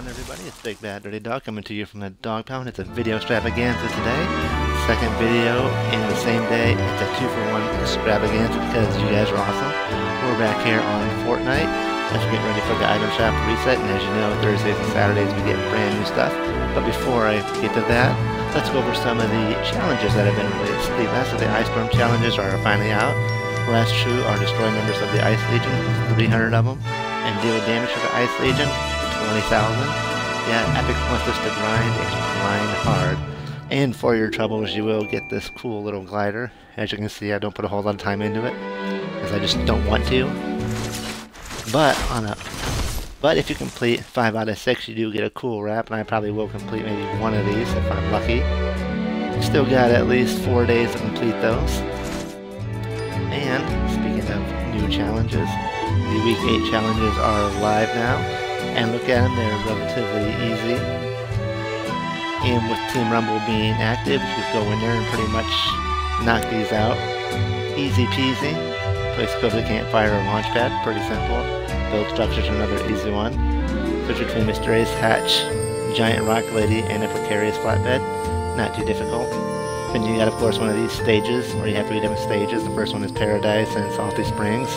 on everybody? It's Big Bad Dirty Dog coming to you from the Dog Pound. It's a video extravaganza today. Second video in the same day. It's a two for one extravaganza because you guys are awesome. We're back here on Fortnite as we're getting ready for the item shop reset. And as you know, Thursdays and Saturdays we get brand new stuff. But before I get to that, let's go over some of the challenges that have been released. The last of the Ice Storm challenges are finally out. Last two are destroy members of the Ice Legion, 300 of them, and deal damage to the Ice Legion, 20,000. Yeah, Epic wants us to grind and grind hard. And for your troubles, you will get this cool little glider. As you can see, I don't put a whole lot of time into it, because I just don't want to. But on a but if you complete 5 out of 6, you do get a cool wrap, and I probably will complete maybe one of these if I'm lucky. Still got at least 4 days to complete those. And, speaking of new challenges, the Week 8 challenges are live now, and look at them, they're relatively easy. And with Team Rumble being active, you can go in there and pretty much knock these out. Easy peasy. Place go to the campfire or launch pad, pretty simple. Build structures, another easy one. Switch between Mysterious Hatch, Giant Rock Lady, and a Precarious Flatbed. Not too difficult. Then you got, of course, one of these stages, where you have three different stages. The first one is Paradise and Salty Springs.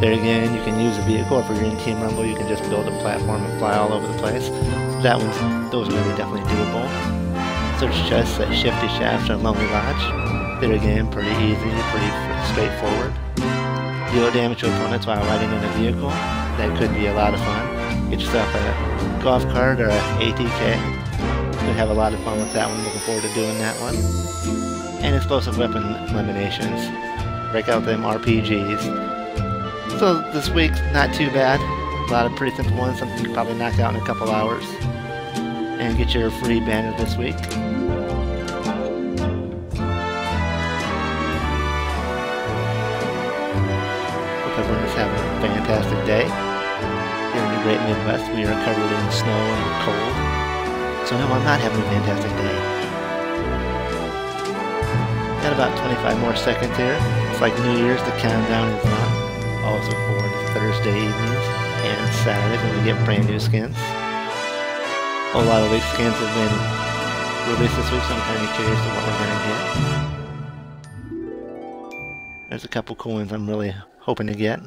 There again, you can use a vehicle. If you're in Team Rumble, you can just build a platform and fly all over the place. That one's, those are definitely doable. Search chests at Shifty Shafts and Lonely Lodge. There again, pretty easy, pretty straightforward. Deal damage to opponents while riding in a vehicle. That could be a lot of fun. Get yourself a golf cart or a ATK. Could have a lot of fun with that one. Looking forward to doing that one. And explosive weapon eliminations. Break out them RPGs. So this week's not too bad. A lot of pretty simple ones, something you can probably knock out in a couple hours. And get your free banner this week. Hope everyone is having a fantastic day. Here in the great Midwest, we are covered in snow and cold. So no, I'm not having a fantastic day. Got about 25 more seconds here. It's like New Year's, the countdown is on. Also for Thursday evenings and Saturdays when we get brand new skins. A lot of these skins have been released this week, so I'm kind of curious to what we're going to get. There's a couple cool ones I'm really hoping to get.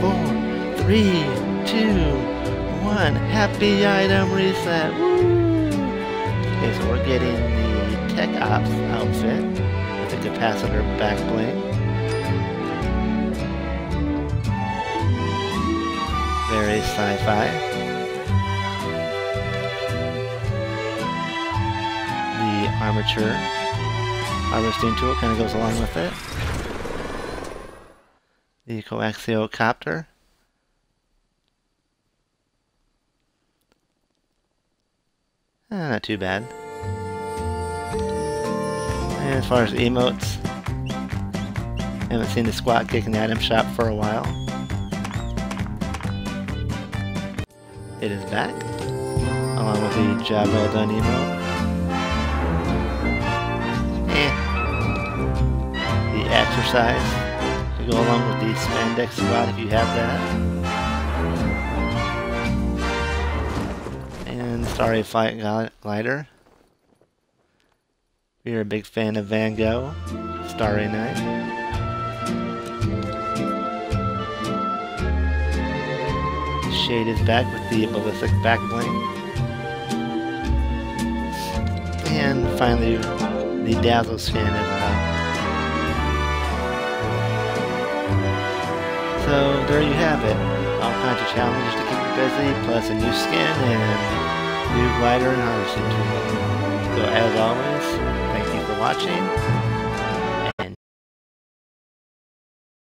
Four, three, two, one. Happy item reset. Woo! Okay, so we're getting the Tech Ops outfit with the capacitor back Very sci-fi. The armature harvesting tool kind of goes along with it. The coaxial copter. Eh, not too bad. And as far as emotes, haven't seen the squat kick in the item shop for a while. It is back, along with the job well done emote. Eh. The exercise to go along with the spandex squat if you have that. And Starry Flight Glider. If you're a big fan of Van Gogh, Starry Night. Shade is back with the ballistic back bling. And finally, the Dazzle skin is out. So there you have it. All kinds of challenges to keep you busy, plus a new skin and new glider and tool. So as always, thank you for watching.